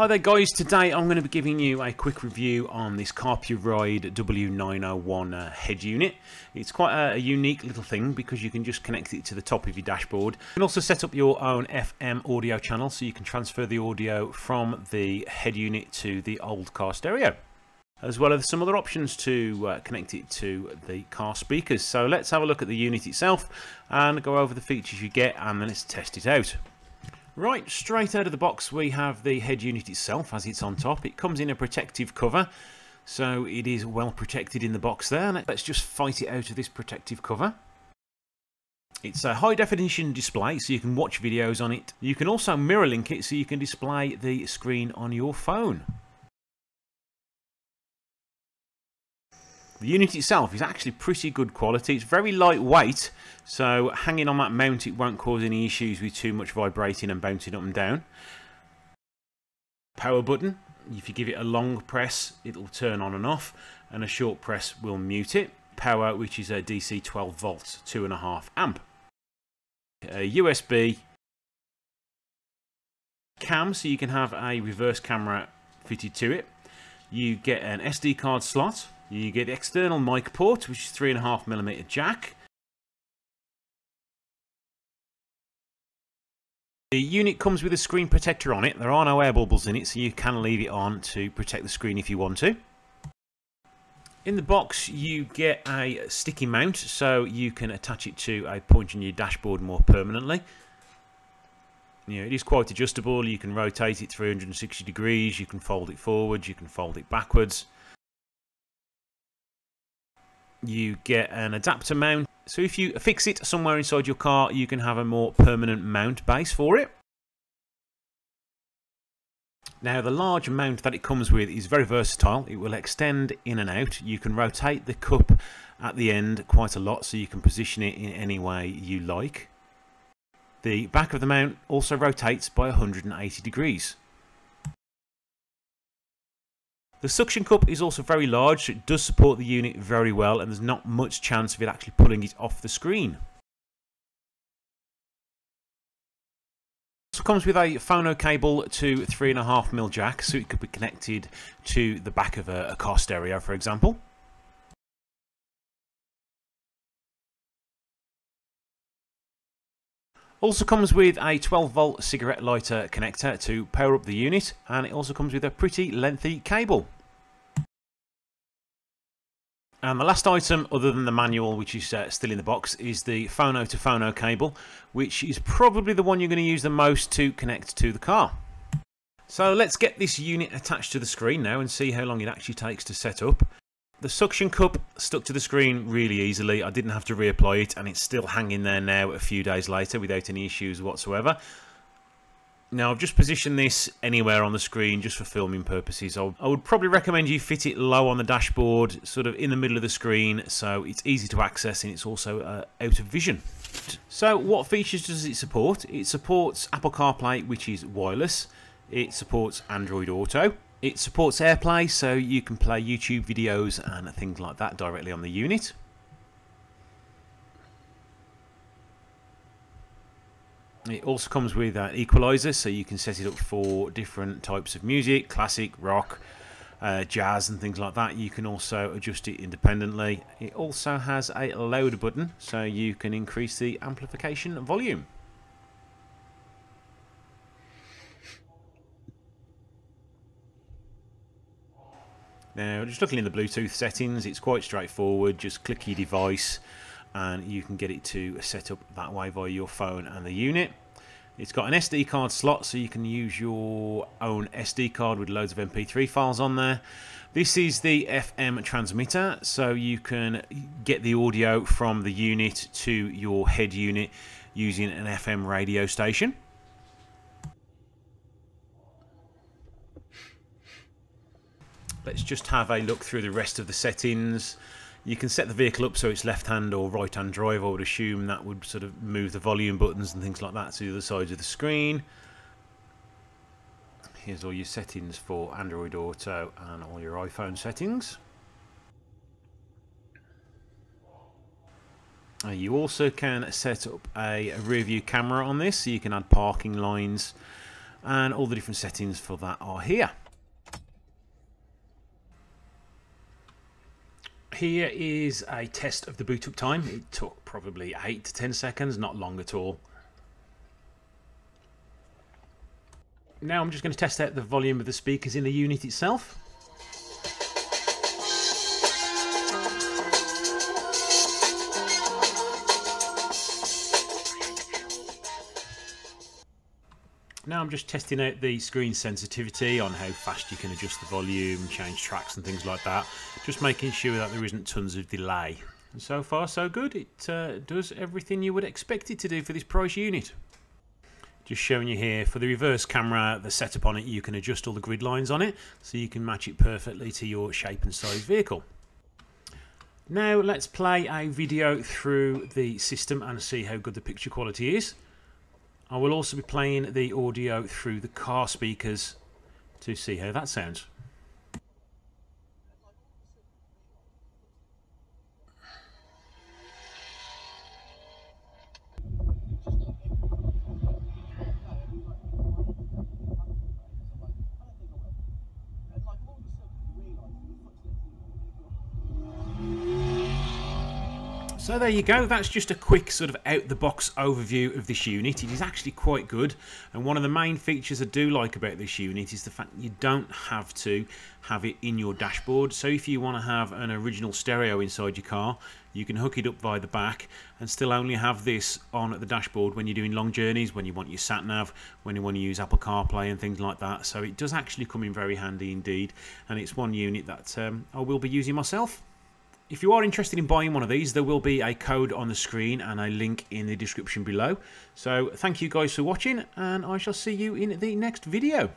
Hi there guys, today I'm going to be giving you a quick review on this Carpuride W901 uh, head unit. It's quite a, a, unique little thing because you can just connect it to the top of your dashboard. You can also set up your own FM audio channel so you can transfer the audio from the head unit to the old car stereo. As well as some other options to uh, connect it to the car speakers. So let's have a look at the unit itself and go over the features you get and then let's test it out. Right, straight out of the box we have the head unit itself as it's on top. It comes in a protective cover, so it is well protected in the box there. Let's just fight it out of this protective cover. It's a high definition display so you can watch videos on it. You can also mirror link it so you can display the screen on your phone. The unit itself is actually pretty good quality. It's very lightweight, so hanging on that mount it won't cause any issues with too much vibrating and bouncing up and down. Power button, if you give it a long press it'll turn on and off, and a short press will mute it. Power, which is a DC 12 volts, 2.5 amp. A USB cam, so you can have a reverse camera fitted to it. You get an SD card slot, you get external mic port, which is 3.5mm jack. The unit comes with a screen protector on it. There are no air bubbles in it, so you can leave it on to protect the screen if you want to. In the box, you get a sticky mount, so you can attach it to a point on your dashboard more permanently. You know, it is quite adjustable. You can rotate it 360 degrees, you can fold it forwards, you can fold it backwards you get an adapter mount. So if you fix it somewhere inside your car, you can have a more permanent mount base for it. Now the large mount that it comes with is very versatile. It will extend in and out. You can rotate the cup at the end quite a lot so you can position it in any way you like. The back of the mount also rotates by 180 degrees. The suction cup is also very large, so it does support the unit very well and there's not much chance of it actually pulling it off the screen. Also comes with a phono cable to 3.5mm jack, so it could be connected to the back of a, a car stereo for example. Also comes with a 12 volt cigarette lighter connector to power up the unit and it also comes with a pretty lengthy cable. And the last item, other than the manual, which is uh, still in the box, is the phono to phono cable, which is probably the one you're going to use the most to connect to the car. So let's get this unit attached to the screen now and see how long it actually takes to set up. The suction cup stuck to the screen really easily. I didn't have to reapply it and it's still hanging there now a few days later without any issues whatsoever. Now I've just positioned this anywhere on the screen just for filming purposes. I would probably recommend you fit it low on the dashboard, sort of in the middle of the screen so it's easy to access and it's also uh, out of vision. So what features does it support? It supports Apple CarPlay which is wireless. It supports Android Auto. It supports AirPlay, so you can play YouTube videos and things like that directly on the unit. It also comes with an equalizer, so you can set it up for different types of music, classic, rock, uh, jazz and things like that. You can also adjust it independently. It also has a load button, so you can increase the amplification volume. Now, just looking in the Bluetooth settings, it's quite straightforward. Just click your device and you can get it to set up that way via your phone and the unit. It's got an SD card slot so you can use your own SD card with loads of MP3 files on there. This is the FM transmitter so you can get the audio from the unit to your head unit using an FM radio station. Let's just have a look through the rest of the settings. You can set the vehicle up so it's left hand or right hand drive. I would assume that would sort of move the volume buttons and things like that to the other sides of the screen. Here's all your settings for Android Auto and all your iPhone settings. You also can set up a rear view camera on this so you can add parking lines and all the different settings for that are here. Here is a test of the boot up time. It took probably 8 to 10 seconds, not long at all. Now I'm just going to test out the volume of the speakers in the unit itself. Now I'm just testing out the screen sensitivity on how fast you can adjust the volume, change tracks and things like that. Just making sure that there isn't tons of delay. And so far so good. It uh, does everything you would expect it to do for this price unit. Just showing you here for the reverse camera, the setup on it, you can adjust all the grid lines on it so you can match it perfectly to your shape and size vehicle. Now let's play a video through the system and see how good the picture quality is. I will also be playing the audio through the car speakers to see how that sounds. So there you go, that's just a quick sort of out-the-box overview of this unit. It is actually quite good, and one of the main features I do like about this unit is the fact you don't have to have it in your dashboard. So if you want to have an original stereo inside your car, you can hook it up via the back and still only have this on at the dashboard when you're doing long journeys, when you want your sat-nav, when you want to use Apple CarPlay and things like that. So it does actually come in very handy indeed, and it's one unit that um, I will be using myself. If you are interested in buying one of these, there will be a code on the screen and a link in the description below. So thank you guys for watching and I shall see you in the next video.